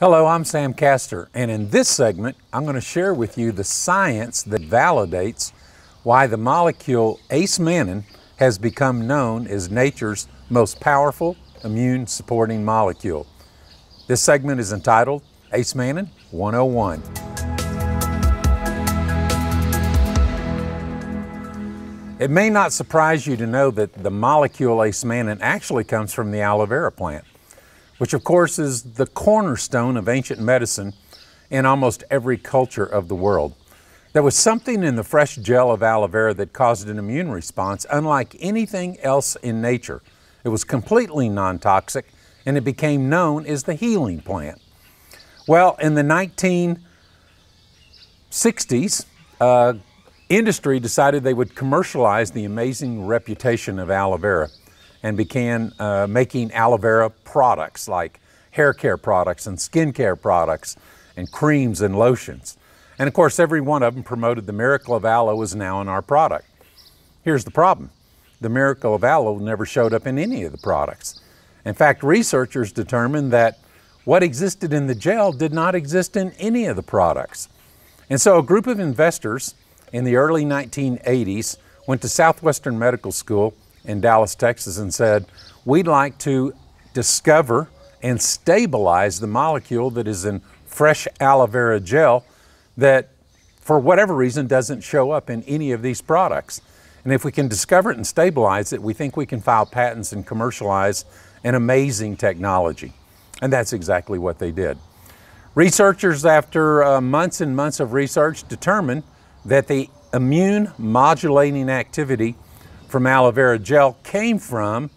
Hello, I'm Sam Caster, and in this segment, I'm going to share with you the science that validates why the molecule acemannan has become known as nature's most powerful immune supporting molecule. This segment is entitled Acemannan 101. It may not surprise you to know that the molecule acemannan actually comes from the aloe vera plant which of course is the cornerstone of ancient medicine in almost every culture of the world. There was something in the fresh gel of aloe vera that caused an immune response unlike anything else in nature. It was completely non toxic and it became known as the healing plant. Well, in the 1960s, uh, industry decided they would commercialize the amazing reputation of aloe vera and began uh, making aloe vera products like hair care products and skin care products and creams and lotions. And of course, every one of them promoted the miracle of aloe is now in our product. Here's the problem the miracle of aloe never showed up in any of the products. In fact, researchers determined that what existed in the gel did not exist in any of the products. And so a group of investors in the early 1980s went to Southwestern Medical School in Dallas, Texas, and said, We'd like to discover and stabilize the molecule that is in fresh aloe vera gel that, for whatever reason, doesn't show up in any of these products. And if we can discover it and stabilize it, we think we can file patents and commercialize an amazing technology. And that's exactly what they did. Researchers, after uh, months and months of research, determined that the immune modulating activity from aloe vera gel came from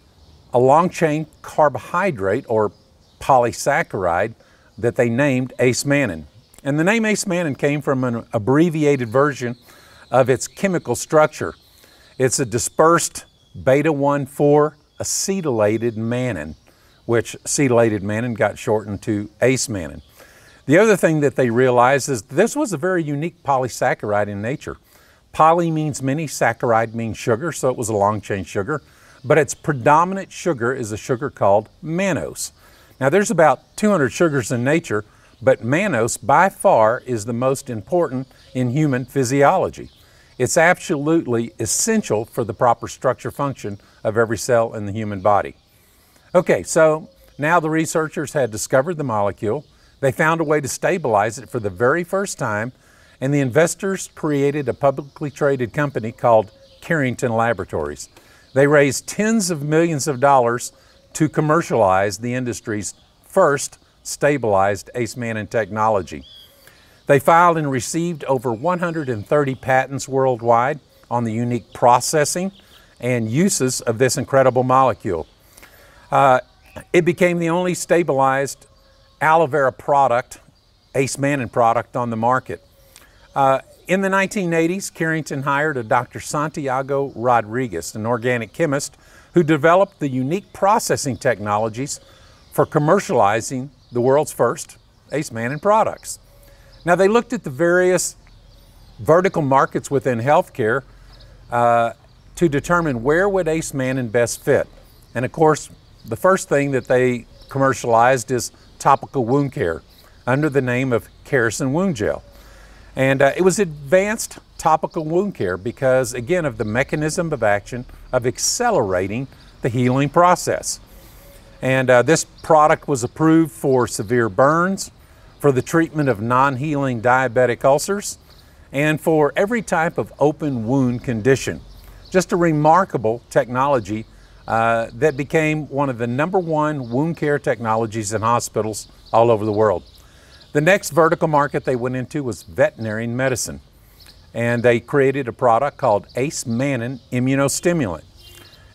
a long chain carbohydrate or polysaccharide that they named acemannan. And the name acemannan came from an abbreviated version of its chemical structure. It's a dispersed beta 1 4 acetylated mannan, which acetylated mannan got shortened to acemannan. The other thing that they realized is this was a very unique polysaccharide in nature. Poly means many, saccharide means sugar, so it was a long chain sugar. But its predominant sugar is a sugar called mannose. Now, there's about 200 sugars in nature, but mannose by far is the most important in human physiology. It's absolutely essential for the proper structure function of every cell in the human body. Okay, so now the researchers had discovered the molecule. They found a way to stabilize it for the very first time and the investors created a publicly traded company called Carrington Laboratories. They raised tens of millions of dollars to commercialize the industry's first stabilized acemannan technology. They filed and received over 130 patents worldwide on the unique processing and uses of this incredible molecule. Uh, it became the only stabilized aloe vera product, acemannan product on the market. Uh, in the 1980s, Carrington hired a Dr. Santiago Rodriguez, an organic chemist, who developed the unique processing technologies for commercializing the world's first acemannan products. Now, they looked at the various vertical markets within healthcare uh, to determine where would acemannan best fit. And of course, the first thing that they commercialized is topical wound care under the name of Carrasyn Wound Gel. And uh, it was advanced topical wound care because, again, of the mechanism of action of accelerating the healing process. And uh, this product was approved for severe burns, for the treatment of non healing diabetic ulcers, and for every type of open wound condition. Just a remarkable technology uh, that became one of the number one wound care technologies in hospitals all over the world. The next vertical market they went into was veterinary medicine. And they created a product called Acemannan Immunostimulant.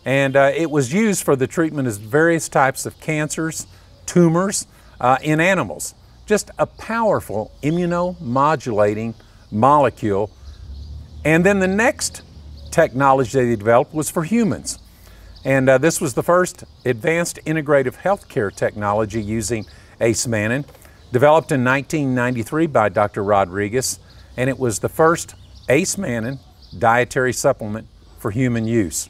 And uh, it was used for the treatment of various types of cancers, tumors uh, in animals. Just a powerful immunomodulating molecule. And then the next technology they developed was for humans. And uh, this was the first advanced integrative healthcare technology using acemannan. Developed in 1993 by Dr. Rodriguez, and it was the first acemannan dietary supplement for human use.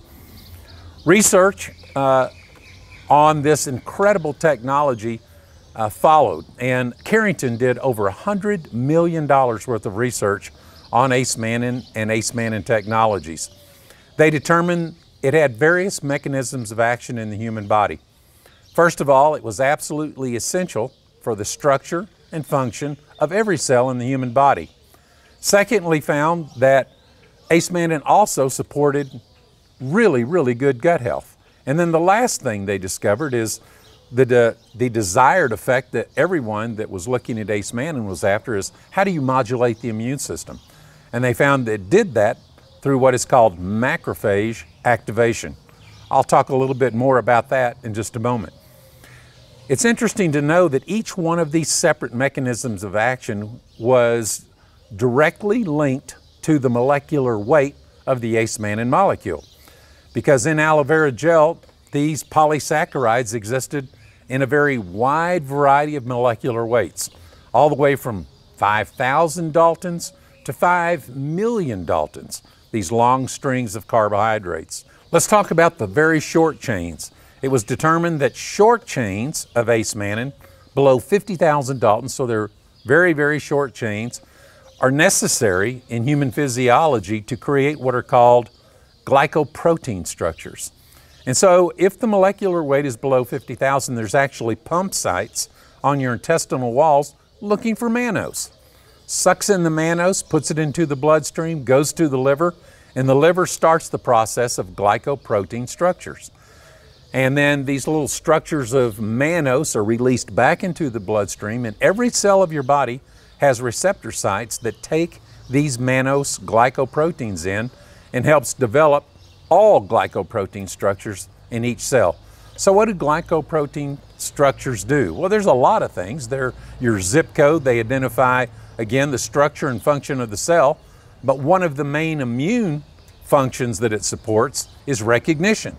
Research uh, on this incredible technology uh, followed. And Carrington did over $100 million worth of research on acemannan and acemannan technologies. They determined it had various mechanisms of action in the human body. First of all, it was absolutely essential for the structure and function of every cell in the human body. Secondly, found that Ace acemannan also supported really, really good gut health. And then the last thing they discovered is the, de, the desired effect that everyone that was looking at Ace acemannan was after is how do you modulate the immune system? And they found that it did that through what is called macrophage activation. I'll talk a little bit more about that in just a moment. It's interesting to know that each one of these separate mechanisms of action was directly linked to the molecular weight of the acemannan molecule. Because in aloe vera gel, these polysaccharides existed in a very wide variety of molecular weights, all the way from 5,000 Daltons to 5 million Daltons, these long strings of carbohydrates. Let's talk about the very short chains. It was determined that short chains of acemannan, below 50,000 Daltons, so they're very, very short chains, are necessary in human physiology to create what are called glycoprotein structures. And so if the molecular weight is below 50,000, there's actually pump sites on your intestinal walls looking for mannose sucks in the mannose, puts it into the bloodstream, goes to the liver, and the liver starts the process of glycoprotein structures. And then these little structures of mannose are released back into the bloodstream, and every cell of your body has receptor sites that take these mannose glycoproteins in and helps develop all glycoprotein structures in each cell. So what do glycoprotein structures do? Well, there's a lot of things. They're your zip code. They identify again, the structure and function of the cell, but one of the main immune functions that it supports is recognition.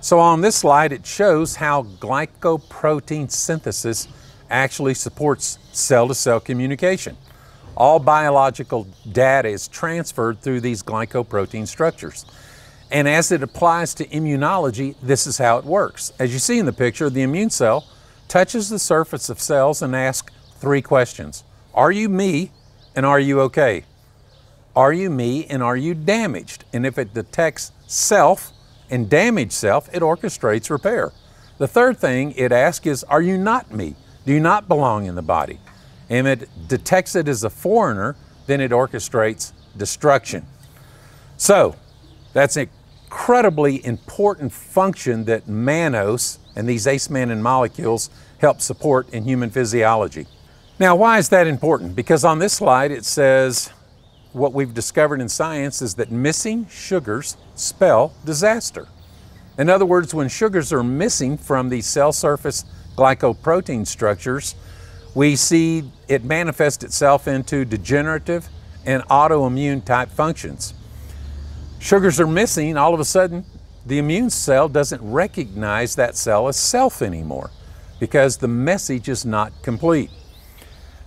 So on this slide, it shows how glycoprotein synthesis actually supports cell-to-cell communication. All biological data is transferred through these glycoprotein structures. And as it applies to immunology, this is how it works. As you see in the picture, the immune cell touches the surface of cells and asks three questions. Are you me and are you okay? Are you me and are you damaged? And if it detects self and damaged self, it orchestrates repair. The third thing it asks is, Are you not me? Do you not belong in the body? And it detects it as a foreigner, then it orchestrates destruction. So, that's an incredibly important function that mannose and these acemannan molecules help support in human physiology. Now, why is that important? Because on this slide it says what we've discovered in science is that missing sugars spell disaster. In other words, when sugars are missing from the cell surface glycoprotein structures, we see it manifest itself into degenerative and autoimmune type functions. Sugars are missing, all of a sudden, the immune cell doesn't recognize that cell as self anymore because the message is not complete.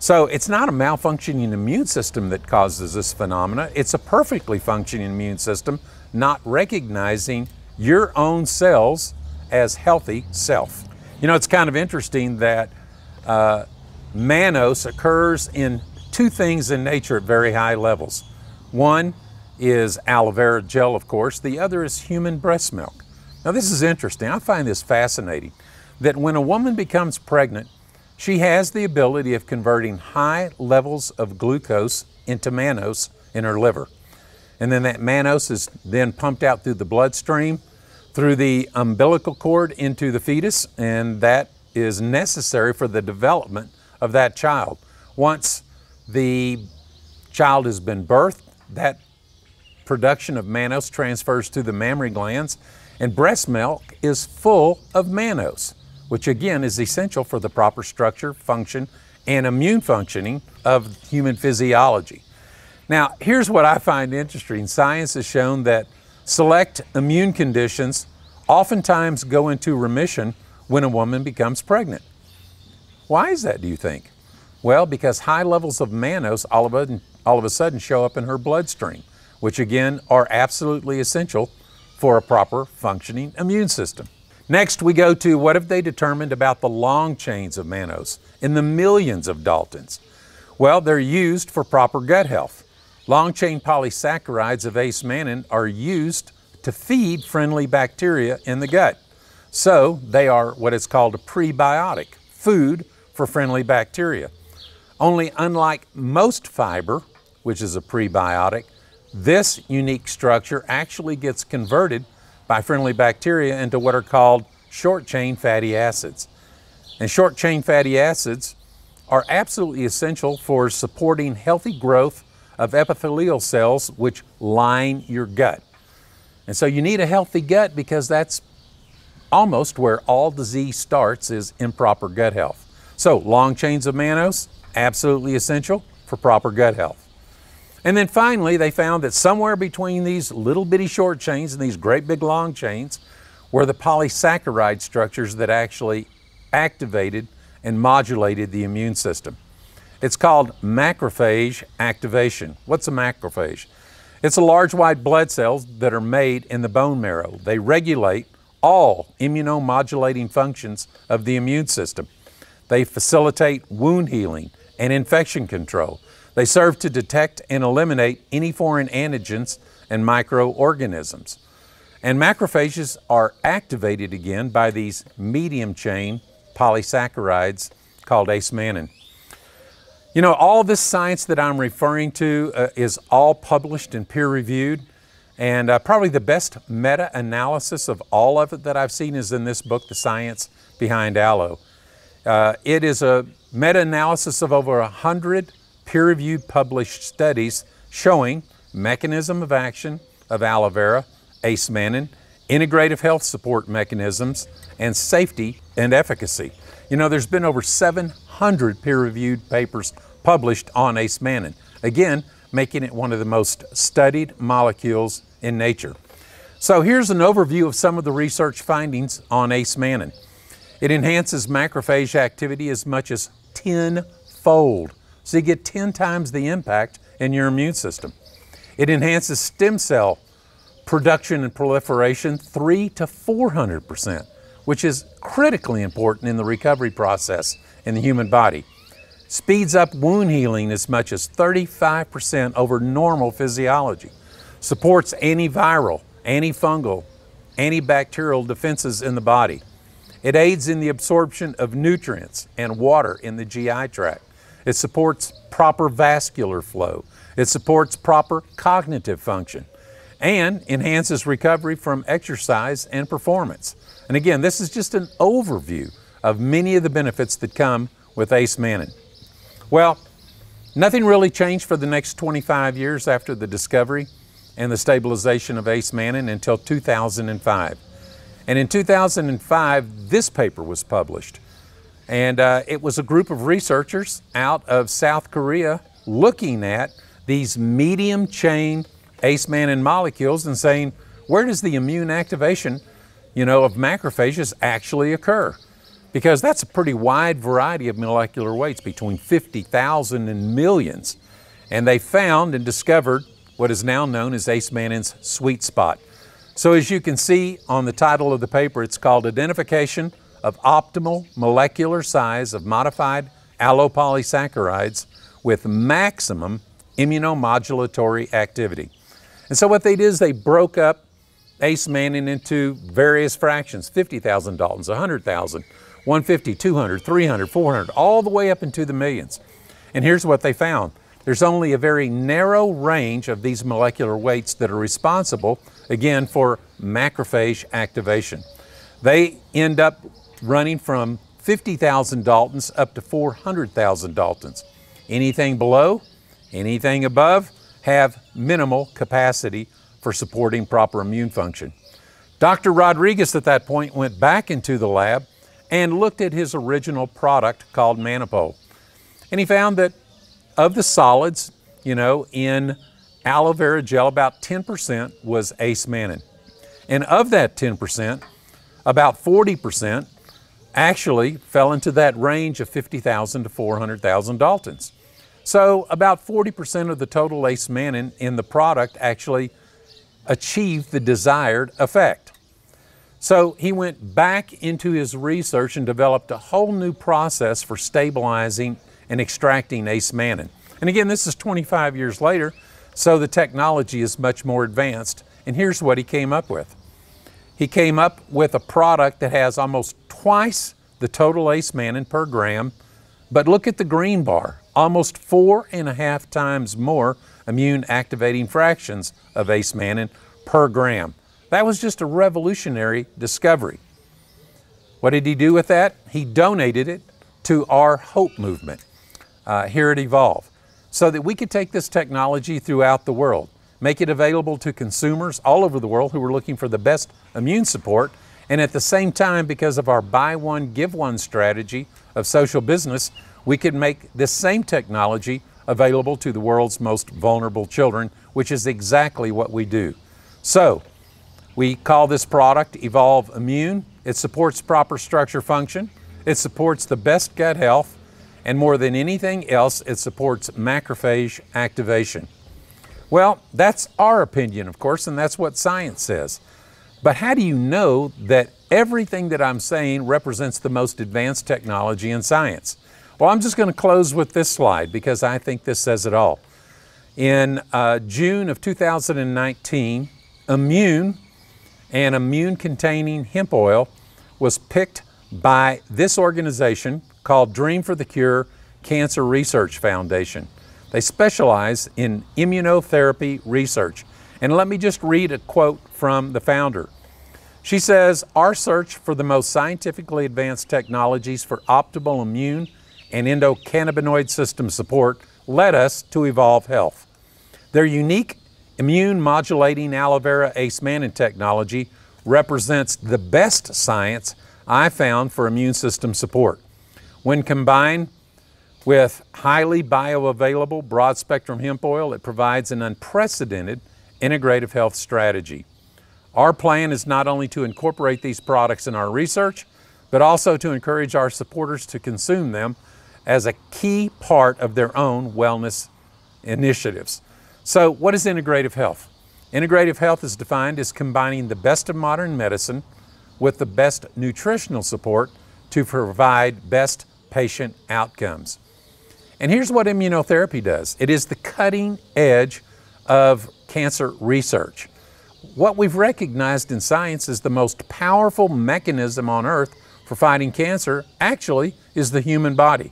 So it's not a malfunctioning immune system that causes this phenomena. It's a perfectly functioning immune system not recognizing your own cells as healthy self. You know, it's kind of interesting that uh, mannose occurs in two things in nature at very high levels. One is aloe vera gel, of course. The other is human breast milk. Now, this is interesting. I find this fascinating that when a woman becomes pregnant, she has the ability of converting high levels of glucose into mannose in her liver. And then that mannose is then pumped out through the bloodstream, through the umbilical cord into the fetus, and that is necessary for the development of that child. Once the child has been birthed, that production of mannose transfers to the mammary glands, and breast milk is full of mannose which again is essential for the proper structure, function, and immune functioning of human physiology. Now, here's what I find interesting. Science has shown that select immune conditions oftentimes go into remission when a woman becomes pregnant. Why is that, do you think? Well, because high levels of mannose all of, a, all of a sudden show up in her bloodstream, which again are absolutely essential for a proper functioning immune system. Next, we go to what have they determined about the long chains of mannose in the millions of Daltons? Well, they're used for proper gut health. Long chain polysaccharides of acemannan are used to feed friendly bacteria in the gut. So they are what is called a prebiotic, food for friendly bacteria. Only unlike most fiber, which is a prebiotic, this unique structure actually gets converted by friendly bacteria into what are called short chain fatty acids. And short chain fatty acids are absolutely essential for supporting healthy growth of epithelial cells which line your gut. And so you need a healthy gut because that's almost where all disease starts is improper gut health. So long chains of mannose, absolutely essential for proper gut health. And then finally, they found that somewhere between these little bitty short chains and these great big long chains were the polysaccharide structures that actually activated and modulated the immune system. It's called macrophage activation. What's a macrophage? It's a large white blood cells that are made in the bone marrow. They regulate all immunomodulating functions of the immune system. They facilitate wound healing and infection control. They serve to detect and eliminate any foreign antigens and microorganisms. And macrophages are activated again by these medium chain polysaccharides called acemannan. You know, all this science that I'm referring to uh, is all published and peer reviewed. And uh, probably the best meta analysis of all of it that I've seen is in this book, The Science Behind Aloe. Uh, it is a meta analysis of over 100 peer reviewed published studies showing mechanism of action of aloe vera, acemannan, integrative health support mechanisms, and safety and efficacy. You know, there's been over 700 peer-reviewed papers published on acemannan. Again, making it one of the most studied molecules in nature. So here's an overview of some of the research findings on acemannan. It enhances macrophage activity as much as 10-fold. So you get 10 times the impact in your immune system. It enhances stem cell production and proliferation 3 to 400 percent which is critically important in the recovery process in the human body. Speeds up wound healing as much as 35% over normal physiology. Supports antiviral, antifungal, antibacterial defenses in the body. It aids in the absorption of nutrients and water in the GI tract. It supports proper vascular flow. It supports proper cognitive function and enhances recovery from exercise and performance. And again, this is just an overview of many of the benefits that come with Acemannan. Well, nothing really changed for the next 25 years after the discovery and the stabilization of Acemannan until 2005. And in 2005, this paper was published. And uh, it was a group of researchers out of South Korea looking at these medium chain Acemannan molecules and saying, where does the immune activation you know, of macrophages actually occur. Because that's a pretty wide variety of molecular weights, between 50,000 and millions. And they found and discovered what is now known as Acemannan's sweet spot. So as you can see on the title of the paper, it's called Identification of Optimal Molecular Size of Modified Aloe Polysaccharides with Maximum Immunomodulatory Activity. And so what they did is they broke up ace into various fractions 50,000 Daltons, 100,000, 150, 200, 300, 400, all the way up into the millions. And here's what they found there's only a very narrow range of these molecular weights that are responsible, again, for macrophage activation. They end up running from 50,000 Daltons up to 400,000 Daltons. Anything below, anything above, have minimal capacity for supporting proper immune function. Dr. Rodriguez at that point went back into the lab and looked at his original product called Manapol. And he found that of the solids, you know, in aloe vera gel, about 10% was acemannan. And of that 10%, about 40% actually fell into that range of 50,000 to 400,000 Daltons. So about 40% of the total acemannan in the product actually achieved the desired effect. So he went back into his research and developed a whole new process for stabilizing and extracting acemannan. And again, this is 25 years later, so the technology is much more advanced. And here's what he came up with. He came up with a product that has almost twice the total acemannan per gram, but look at the green bar, almost four and a half times more immune activating fractions of acemannan per gram. That was just a revolutionary discovery. What did he do with that? He donated it to our Hope movement uh, here at Evolv so that we could take this technology throughout the world, make it available to consumers all over the world who are looking for the best immune support, and at the same time, because of our buy one, give one strategy of social business, we could make this same technology available to the world's most vulnerable children, which is exactly what we do. So, we call this product Evolv Immune. It supports proper structure function, it supports the best gut health, and more than anything else, it supports macrophage activation. Well, that's our opinion, of course, and that's what science says. But how do you know that everything that I'm saying represents the most advanced technology in science? Well, I'm just going to close with this slide because I think this says it all. In uh, June of 2019, Immune and immune containing hemp oil was picked by this organization called Dream for the Cure Cancer Research Foundation. They specialize in immunotherapy research. And let me just read a quote from the founder. She says, Our search for the most scientifically advanced technologies for optimal immune and endocannabinoid system support led us to EvolvHealth. Their unique Immune modulating aloe vera acemannan technology represents the best science I found for immune system support. When combined with highly bioavailable broad spectrum hemp oil, it provides an unprecedented integrative health strategy. Our plan is not only to incorporate these products in our research, but also to encourage our supporters to consume them as a key part of their own wellness initiatives. So, what is integrative health? Integrative health is defined as combining the best of modern medicine with the best nutritional support to provide best patient outcomes. And here's what immunotherapy does it is the cutting edge of cancer research. What we've recognized in science is the most powerful mechanism on earth for fighting cancer actually is the human body.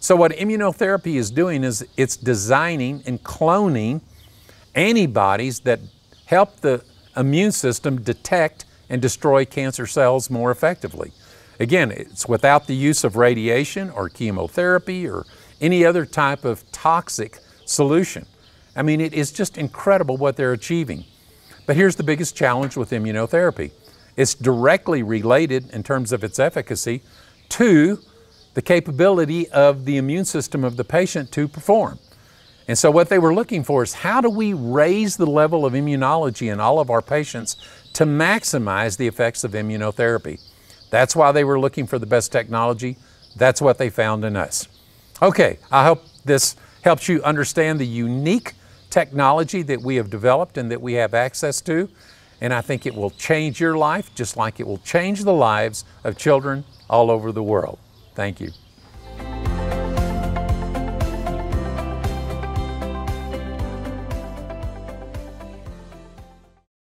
So what immunotherapy is doing is it's designing and cloning antibodies that help the immune system detect and destroy cancer cells more effectively. Again, it's without the use of radiation or chemotherapy or any other type of toxic solution. I mean, it is just incredible what they're achieving. But here's the biggest challenge with immunotherapy. It's directly related in terms of its efficacy to the capability of the immune system of the patient to perform. And so, what they were looking for is how do we raise the level of immunology in all of our patients to maximize the effects of immunotherapy? That's why they were looking for the best technology. That's what they found in us. Okay, I hope this helps you understand the unique technology that we have developed and that we have access to. And I think it will change your life just like it will change the lives of children all over the world. Thank you.